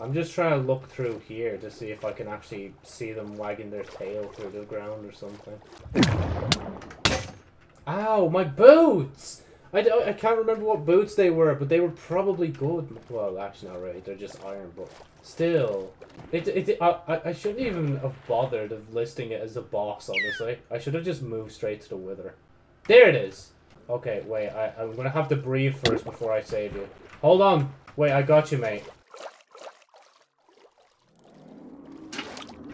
I'm just trying to look through here to see if I can actually see them wagging their tail through the ground or something. Ow, my boots! I, don't, I can't remember what boots they were, but they were probably good. Well, actually, not really. They're just iron, but still. It, it, I, I- shouldn't even have bothered of listing it as a boss, honestly. I should have just moved straight to the wither. There it is! Okay, wait, I, I'm gonna have to breathe first before I save you. Hold on! Wait, I got you, mate.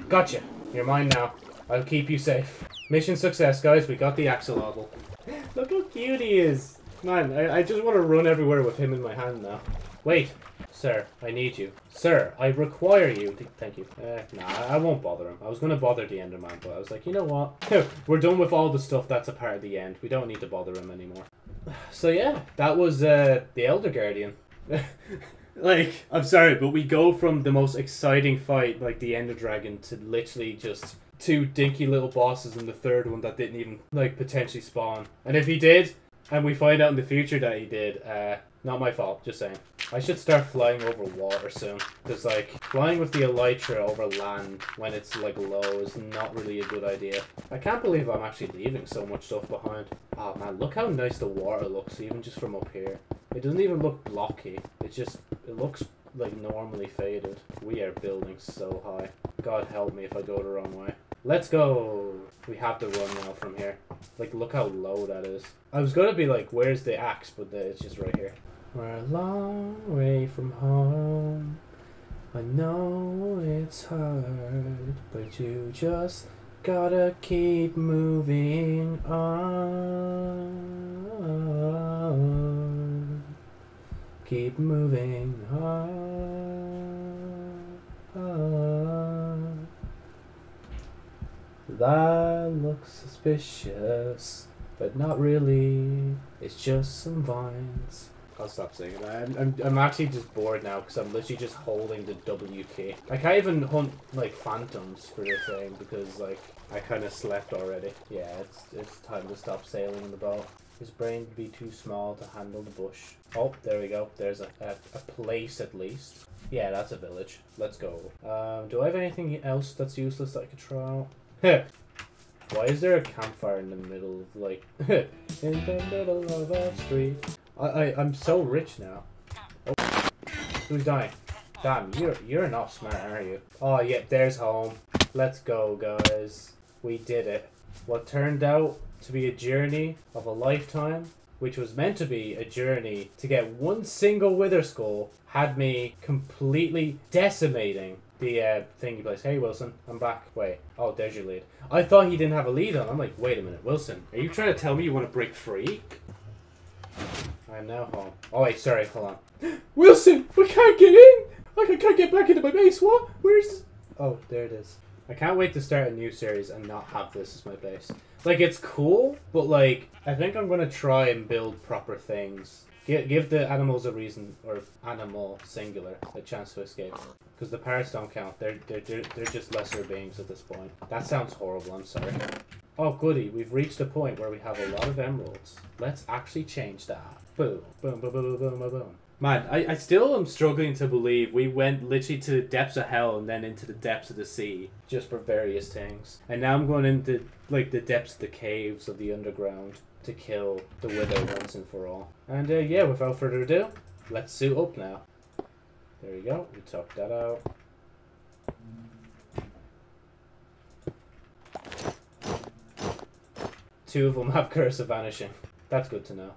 Gotcha. You're mine now. I'll keep you safe. Mission success, guys. We got the axolotl. Look how cute he is. Man, I, I just want to run everywhere with him in my hand now. Wait, sir, I need you. Sir, I require you. Thank you. Uh, nah, I I won't bother him. I was going to bother the Enderman, but I was like, you know what? We're done with all the stuff that's a part of the end. We don't need to bother him anymore. So yeah, that was uh, the Elder Guardian. like, I'm sorry, but we go from the most exciting fight, like the Ender Dragon, to literally just two dinky little bosses in the third one that didn't even like potentially spawn. And if he did, and we find out in the future that he did, uh, not my fault. Just saying. I should start flying over water soon, because like flying with the elytra over land when it's like low is not really a good idea. I can't believe I'm actually leaving so much stuff behind. Oh man, look how nice the water looks, even just from up here. It doesn't even look blocky. It just it looks like normally faded. We are building so high. God help me if I go the wrong way. Let's go. We have to run now from here. Like, look how low that is. I was gonna be like, where's the axe? But the, it's just right here. We're a long way from home. I know it's hard, but you just gotta keep moving on. Keep moving on. That looks suspicious, but not really. It's just some vines. I'll stop saying that. I'm, I'm, I'm actually just bored now because I'm literally just holding the W key. I can't even hunt like phantoms for this thing because like I kind of slept already. Yeah, it's it's time to stop sailing the boat. His brain would be too small to handle the bush. Oh, there we go. There's a, a, a place at least. Yeah, that's a village. Let's go. Um, do I have anything else that's useless that I could try out? Why is there a campfire in the middle of like in the middle of a street? I, I I'm so rich now. Oh, who's dying? Damn, you're you're not smart, are you? Oh yeah, there's home. Let's go, guys. We did it. What turned out to be a journey of a lifetime, which was meant to be a journey to get one single wither skull, had me completely decimating the uh, thingy place. Hey Wilson, I'm back. Wait. Oh, there's your lead. I thought he didn't have a lead on. I'm like, wait a minute, Wilson. Are you trying to tell me you want to break free? I'm now home. Oh wait, sorry, hold on. Wilson, we can't get in! Like I can't get back into my base. What? Where's Oh, there it is. I can't wait to start a new series and not have this as my base. Like it's cool, but like I think I'm gonna try and build proper things. Give, give the animals a reason, or animal singular, a chance to escape. Because the parrots don't count. They're, they're they're they're just lesser beings at this point. That sounds horrible. I'm sorry. Oh goody, we've reached a point where we have a lot of emeralds. Let's actually change that. Boom, boom, boom, boom, boom, boom, boom. Man, I, I still am struggling to believe we went literally to the depths of hell and then into the depths of the sea just for various things. And now I'm going into like the depths of the caves of the underground to kill the wither once and for all. And uh, yeah, without further ado, let's suit up now. There you go. We took that out. Two of them have Curse of Vanishing. That's good to know.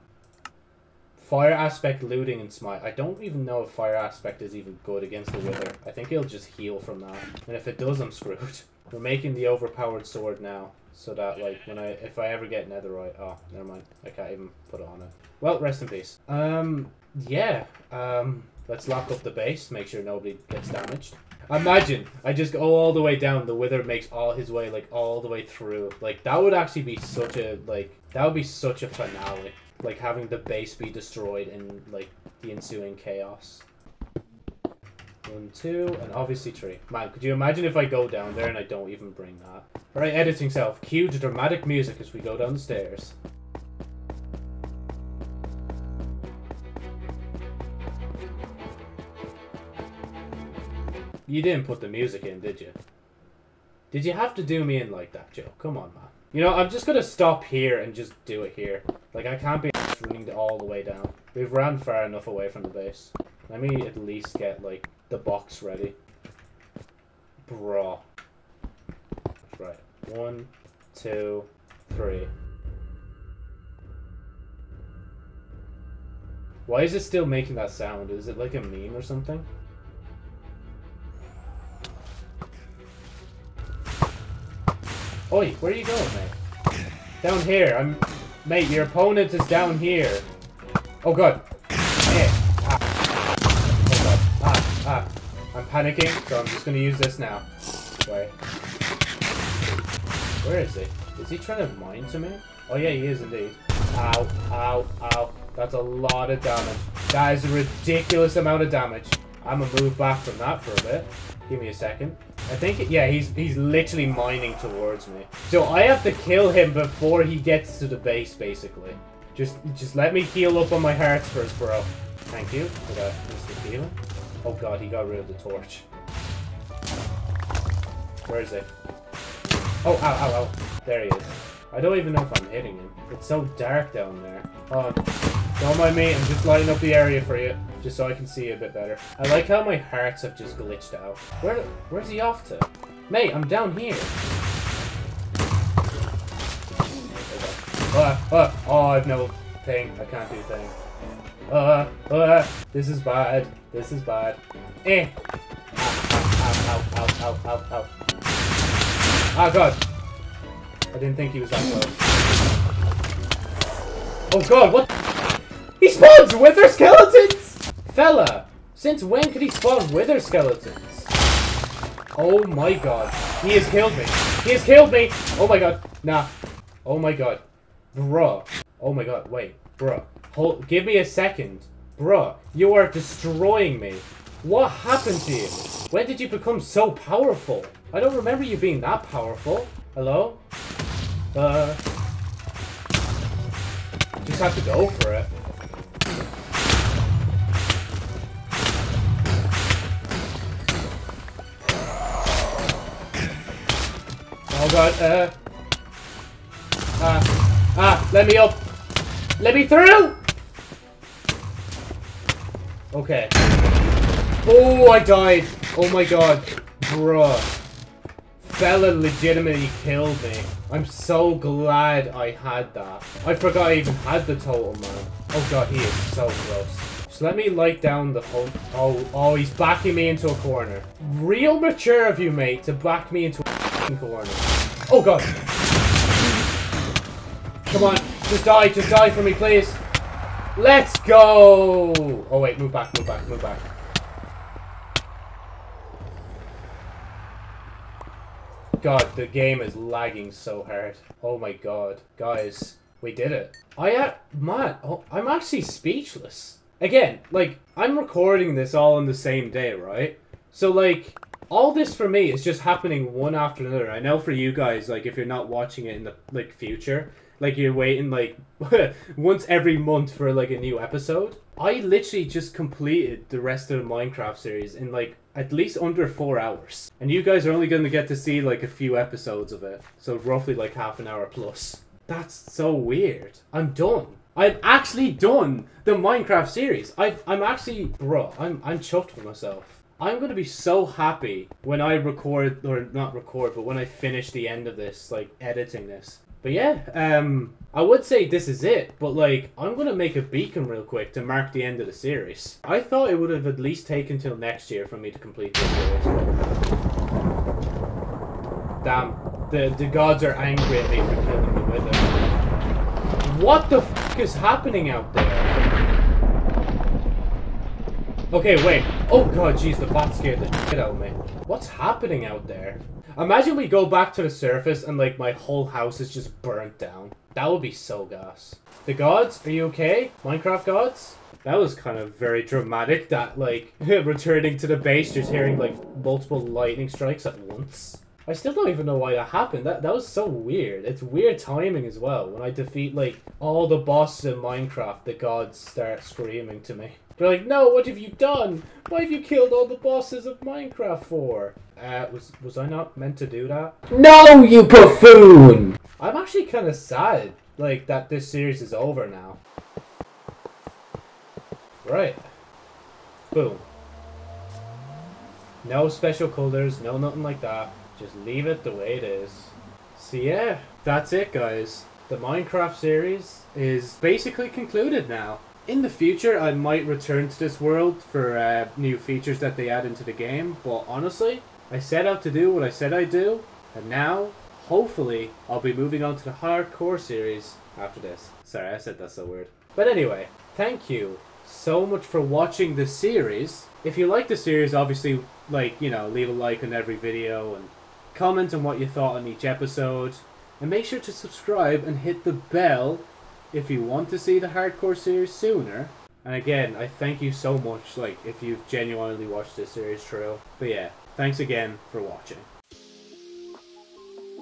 Fire Aspect, Looting, and Smite. I don't even know if Fire Aspect is even good against the Wither. I think it'll just heal from that. And if it does, I'm screwed. We're making the overpowered sword now. So that, like, when I, if I ever get Netherite... Oh, never mind. I can't even put it on it. Well, rest in peace. Um, yeah. Um, let's lock up the base. Make sure nobody gets damaged. Imagine, I just go all the way down, the Wither makes all his way, like, all the way through. Like, that would actually be such a, like, that would be such a finale. Like, having the base be destroyed in, like, the ensuing chaos. One, two, and obviously three. Man, could you imagine if I go down there and I don't even bring that? Alright, editing self. Cue dramatic music as we go down You didn't put the music in, did you? Did you have to do me in like that, Joe? Come on, man. You know, I'm just gonna stop here and just do it here. Like, I can't be running all the way down. We've ran far enough away from the base. Let me at least get, like, the box ready. Bro. Right. One, two, three. Why is it still making that sound? Is it like a meme or something? Oi, where are you going, mate? Down here. I'm... Mate, your opponent is down here. Oh god. Ah. Oh god. Ah, ah. I'm panicking, so I'm just gonna use this now. Wait. Where is he? Is he trying to mine to me? Oh yeah, he is indeed. Ow, ow, ow. That's a lot of damage. That is a ridiculous amount of damage. I'm gonna move back from that for a bit. Give me a second. I think, it, yeah, he's he's literally mining towards me. So I have to kill him before he gets to the base, basically. Just just let me heal up on my hearts first, bro. Thank you for that instant healing. Oh god, he got rid of the torch. Where is it? Oh, ow, ow, ow. There he is. I don't even know if I'm hitting him. It's so dark down there. Oh, don't mind me, I'm just lighting up the area for you, just so I can see a bit better. I like how my hearts have just glitched out. Where, where's he off to? Mate, I'm down here. Uh, uh, oh, I've no thing. I can't do thing. Uh, uh, this is bad. This is bad. Eh. Ow, ow, ow, ow, ow, ow. Ah, God. I didn't think he was that close. Oh, God, what? Spawns wither skeletons! Fella, since when could he spawn wither skeletons? Oh my god. He has killed me. He has killed me! Oh my god. Nah. Oh my god. Bruh. Oh my god. Wait. Bruh. Hold. Give me a second. Bruh. You are destroying me. What happened to you? When did you become so powerful? I don't remember you being that powerful. Hello? Uh... Just have to go for it. God, uh... Ah, ah, let me up! Let me through! Okay. Oh, I died! Oh my god. Bruh. Fella legitimately killed me. I'm so glad I had that. I forgot I even had the totem, man. Oh god, he is so close. So let me light down the whole... Oh, oh, he's backing me into a corner. Real mature of you, mate, to back me into a corner. Oh god. Come on, just die, just die for me, please. Let's go! Oh wait, move back, move back, move back. God, the game is lagging so hard. Oh my god. Guys, we did it. I, am, man, oh, I'm actually speechless. Again, like, I'm recording this all on the same day, right? So, like, all this for me is just happening one after another. I know for you guys, like if you're not watching it in the like future, like you're waiting like once every month for like a new episode. I literally just completed the rest of the Minecraft series in like at least under four hours. And you guys are only going to get to see like a few episodes of it. So roughly like half an hour plus. That's so weird. I'm done. I'm actually done the Minecraft series. i I'm actually, bro, I'm, I'm chuffed with myself. I'm gonna be so happy when I record or not record, but when I finish the end of this, like editing this. But yeah, um, I would say this is it, but like I'm gonna make a beacon real quick to mark the end of the series. I thought it would have at least taken till next year for me to complete this series. Damn, the the gods are angry at me for killing the wither. What the f is happening out there? Okay, wait. Oh god, jeez, the bot scared the shit out of me. What's happening out there? Imagine we go back to the surface and like my whole house is just burnt down. That would be so gas. The gods, are you okay? Minecraft gods? That was kind of very dramatic, that like returning to the base just hearing like multiple lightning strikes at once. I still don't even know why that happened. That that was so weird. It's weird timing as well. When I defeat like all the bosses in Minecraft, the gods start screaming to me. They're like, no, what have you done? Why have you killed all the bosses of Minecraft for? Uh, was was I not meant to do that? No, you buffoon! I'm actually kind of sad, like that this series is over now. Right. Boom. No special colors, no nothing like that. Just leave it the way it is. So yeah, that's it guys. The Minecraft series is basically concluded now. In the future, I might return to this world for uh, new features that they add into the game, but honestly, I set out to do what I said I'd do, and now, hopefully, I'll be moving on to the hardcore series after this. Sorry, I said that so weird. But anyway, thank you so much for watching this series. If you like the series, obviously, like, you know, leave a like on every video and comment on what you thought on each episode. And make sure to subscribe and hit the bell if you want to see the hardcore series sooner. And again, I thank you so much, like, if you've genuinely watched this series through. But yeah, thanks again for watching.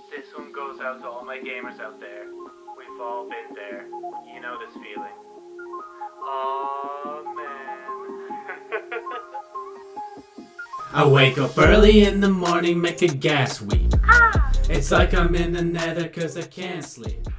This one goes out to all my gamers out there. We've all been there. You know this feeling. Oh man. I wake up early in the morning, make a gas weep. Ah! It's like I'm in the nether cause I can't sleep. Frick.